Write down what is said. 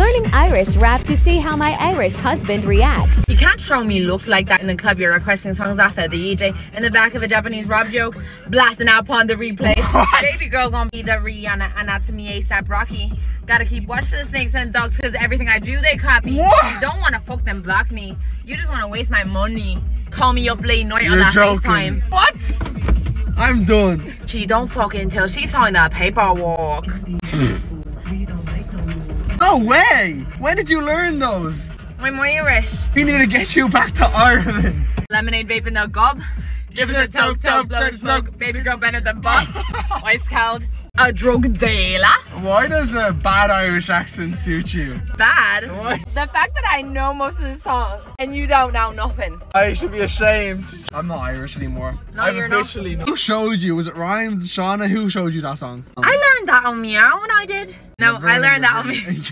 learning Irish rap to see how my Irish husband reacts. You can't show me looks like that in the club. You're requesting songs off of the EJ in the back of a Japanese Rob joke, blasting out upon the replay. What? Baby girl gonna be the Rihanna Anatomy ASAP Rocky. Gotta keep watch for the snakes and dogs because everything I do they copy. What? You don't wanna fuck them block me. You just wanna waste my money. Call me up late night on You're that joking. FaceTime. What? I'm done. She don't fucking till she signed that paperwork. Hmm. No way! When did you learn those? I'm Irish. We need to get you back to Ireland. Lemonade vaping the gob. Give us a toke toke, blow smoke. Baby girl better than Bob. Ice cold. A drug dealer. Why does a bad Irish accent suit you? Bad. Why? The fact that I know most of the song and you don't know nothing. I should be ashamed. I'm not Irish anymore. No, I've you're not. officially Who showed you? Was it Rhymes, Shauna? Who showed you that song? I learned that on Meow when I did. No, I learned that on me.